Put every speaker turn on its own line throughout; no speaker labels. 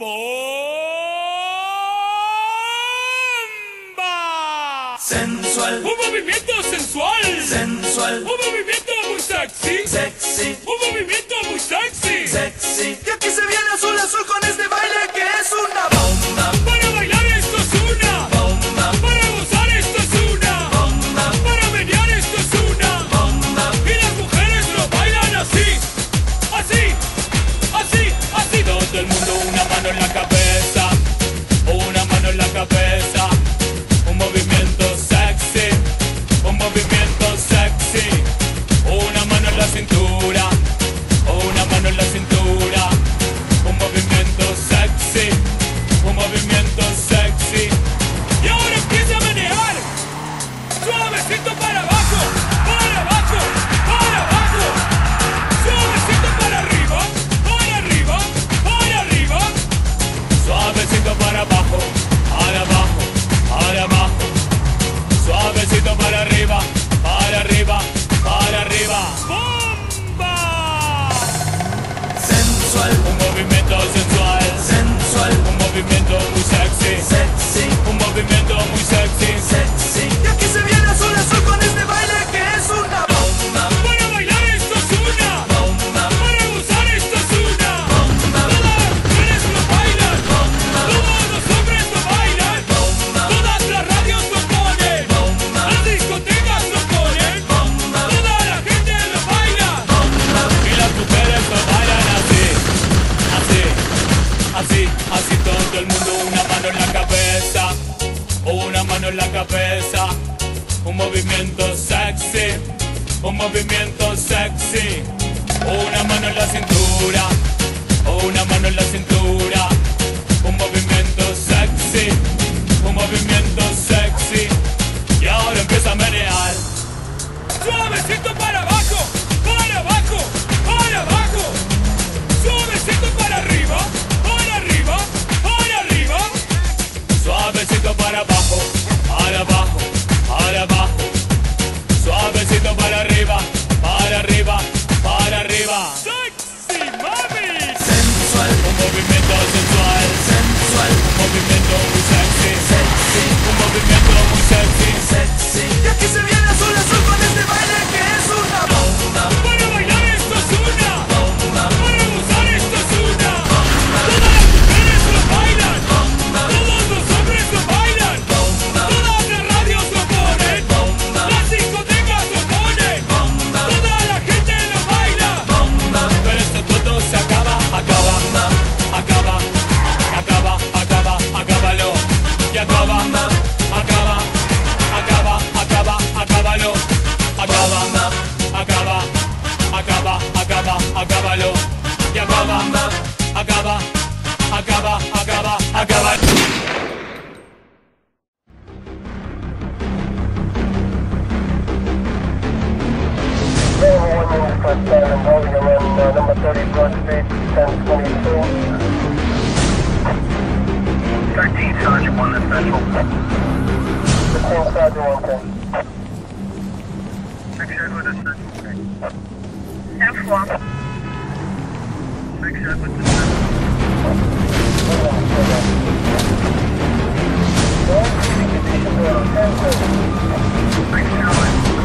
bomba.
Sensual.
Un movimiento sensual.
Sensual.
Un movimiento muy sexy.
Sexy.
Un movimiento muy sexy.
Sexy. Y aquí se viene azul azul con este baile que es una bomba.
Una mano en la cabeza, un movimiento sexy, un movimiento sexy, una mano en la cintura, una mano en la cintura, un movimiento sexy, un movimiento sexy, y ahora empieza a menear, suavecito para abajo.
and always Edward
Woodison. M4.
6 Edward Woodison. Six
Allen.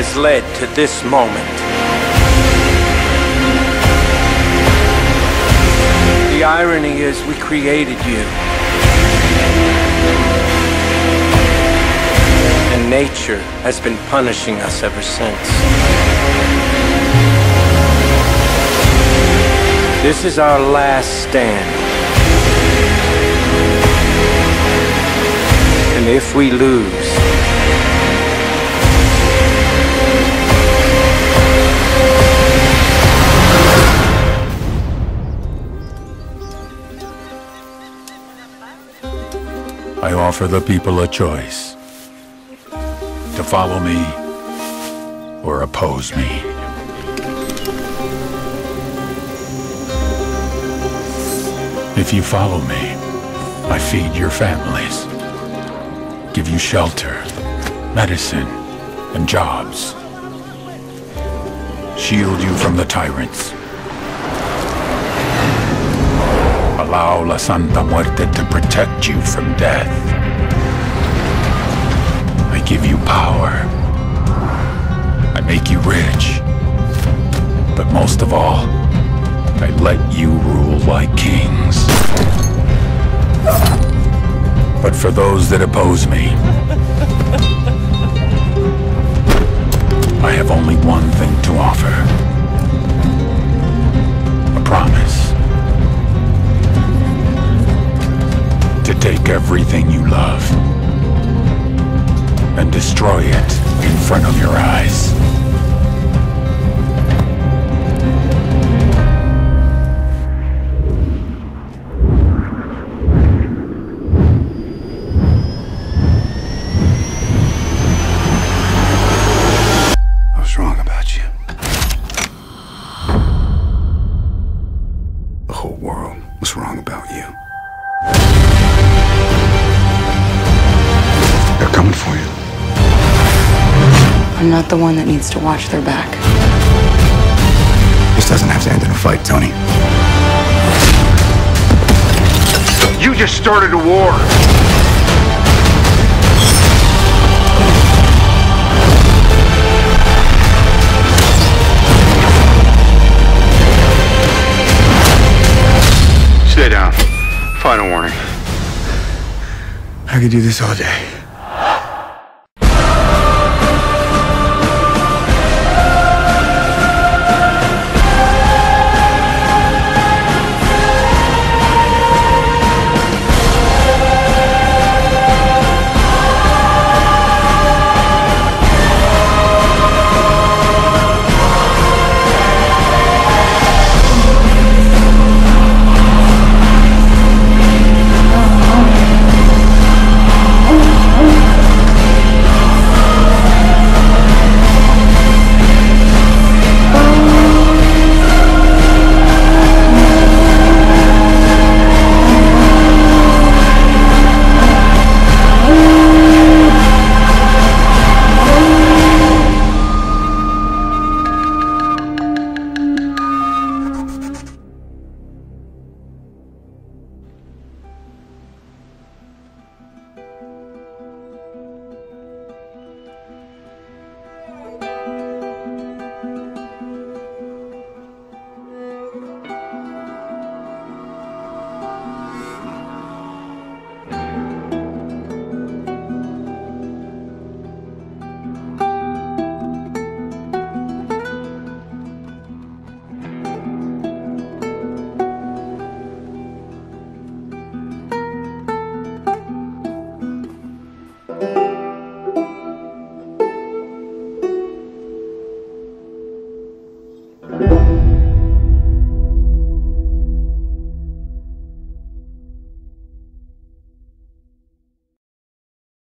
Has led to this moment. The irony is we created you. And nature has been punishing us ever since. This is our last stand. And if we lose,
offer the people a choice to follow me or oppose me. If you follow me, I feed your families, give you shelter, medicine, and jobs, shield you from the tyrants. Allow La Santa Muerte to protect you from death. I give you power. I make you rich. But most of all, I let you rule like kings. But for those that oppose me, I have only one thing to offer. A promise. To take everything you love and destroy it in front of your eyes.
I'm not the one that needs to watch their back.
This doesn't have to end in a fight, Tony. You just started a war. Stay down. Final warning. I could do this all day.